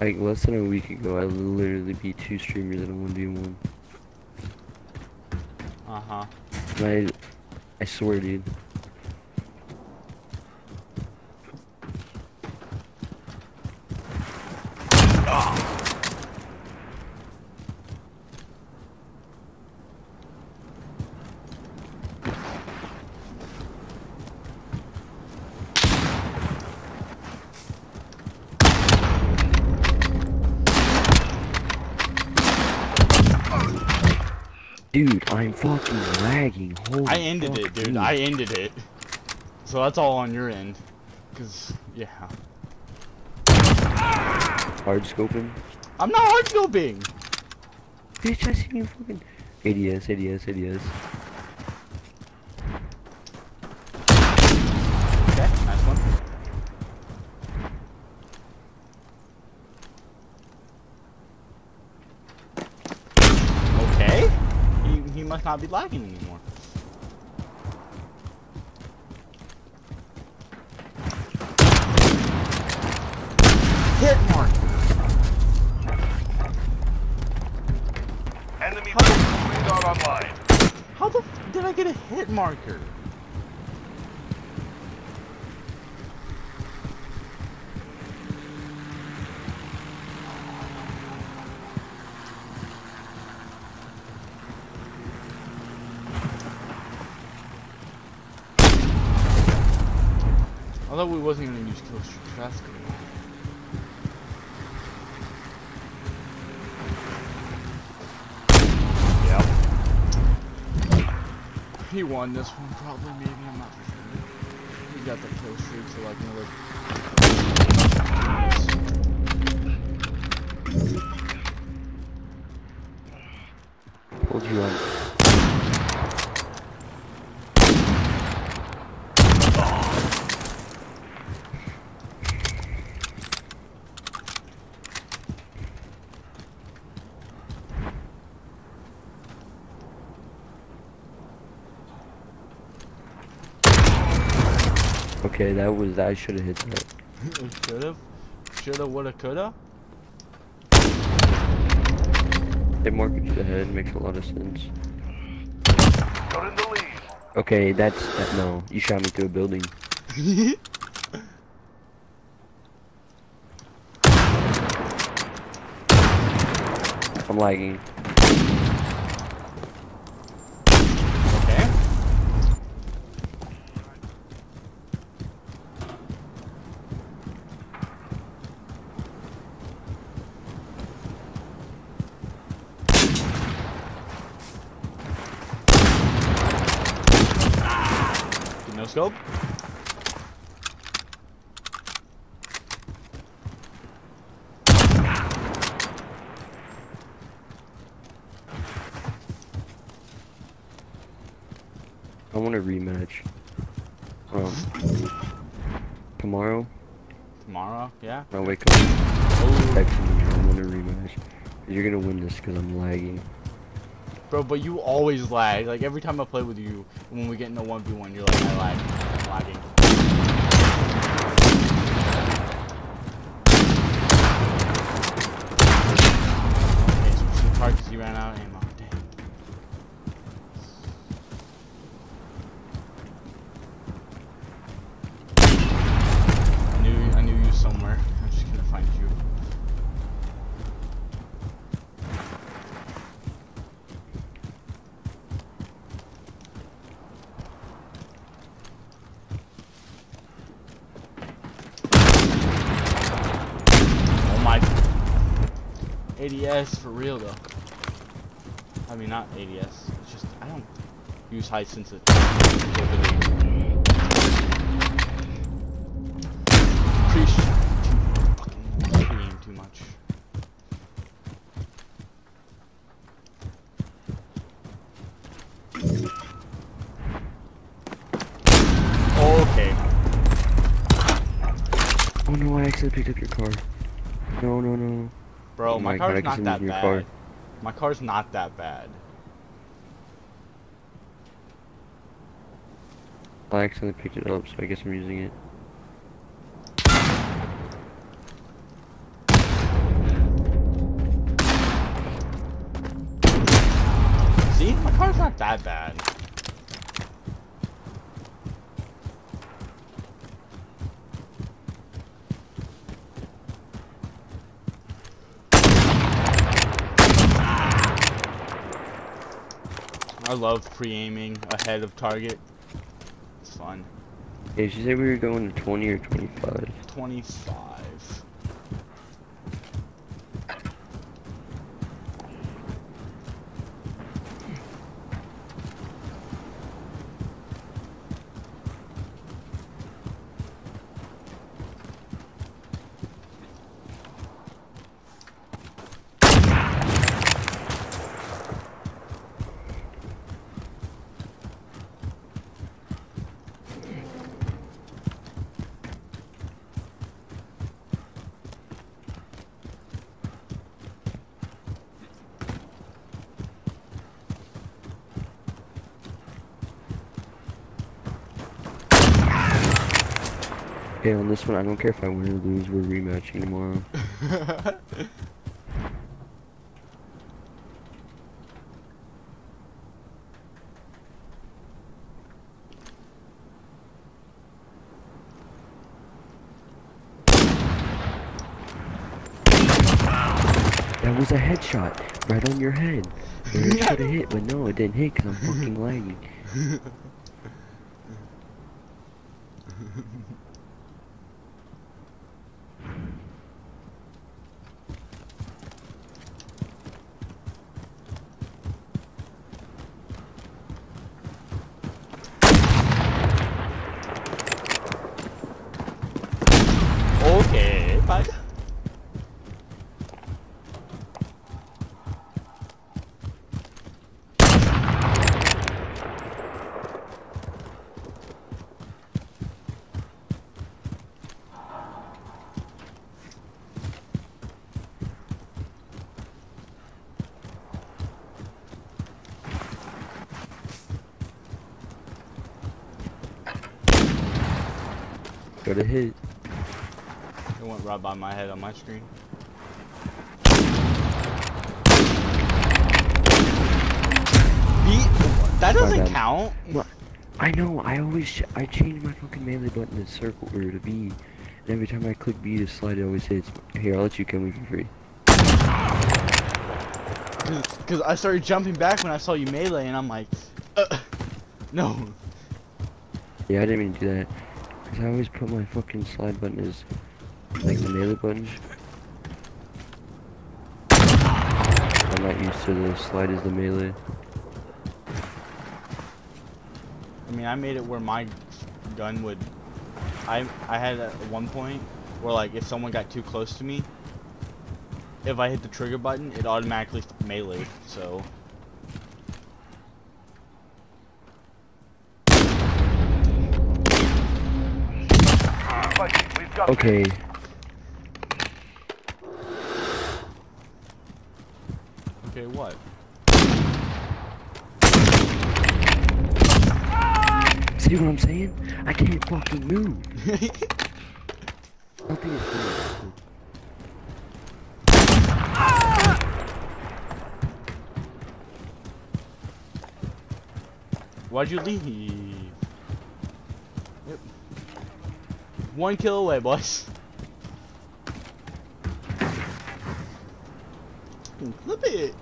Like less than a week ago, I literally beat two streamers in a one v one. Uh huh. I, I swear, dude. Dude, I'm fucking lagging. Holy I ended it, dude. me. I ended it. So that's all on your end. Cause yeah, hard scoping. I'm not hard scoping. Bitch, I seen you fucking. ADS, ADS, ADS. Okay, nice one. Okay. Must not be lagging anymore. Hit mark. Enemy How the- online. How the f did I get a hit marker? Thought we wasn't gonna use kill streak fast. Yep. He won this one probably, maybe, I'm not for sure. He got the kill streak, so like another... Told you on. Okay, that was I should have hit that. Should've. Shoulda, woulda, coulda. Hit marker to the head makes a lot of sense. Got in the lead. Okay, that's that, no. You shot me through a building. I'm lagging. No scope? I want a rematch. Um, tomorrow, Tomorrow? Yeah? I wake up, Oh, text me. I want a rematch. You're gonna win this because I'm lagging. Bro, but you always lag. Like every time I play with you, when we get in into 1v1, you're like, I lag. I'm lagging. Okay, switch to card because you ran out of ammo. Dang. I knew I knew you somewhere. I'm just gonna find you. Oh my. ADS for real though. I mean not ADS. It's just I don't use high sensitivity. Oh no, I accidentally picked up your Kar. No, no, no. Bro, oh my, my Kar's God, not that bad. Kar. My Kar's not that bad. I accidentally picked it up, so I guess I'm using it. See? My Kar's not that bad. I love pre-aiming ahead of target. It's fun. Yeah, she said we were going to 20 or 25. 25. Okay, on this one, I don't care if I win or lose, we're rematching tomorrow. That was a headshot, right on your head. It should have hit, but no, it didn't hit because I'm fucking lagging. okay, bud. Got a hit. It went right by my head on my screen. That doesn't count. I know, I always, I change my fucking melee button to circle, or to B. And every time I click B to slide, it always hits. Here, I'll let you kill me for free. Because I started jumping back when I saw you melee, and I'm like, uh, no. Yeah, I didn't mean to do that. Because I always put my fucking slide button as, like, the melee button. I'm not used to the slide as the melee. I mean, I made it where my gun would. I I had at one point where like if someone got too close to me, if I hit the trigger button, it automatically melee. So Okay. okay, what? See what I'm saying? I can't fucking move. Nothing is going Why'd you leave? Yep. One kill away, boys. Flip it.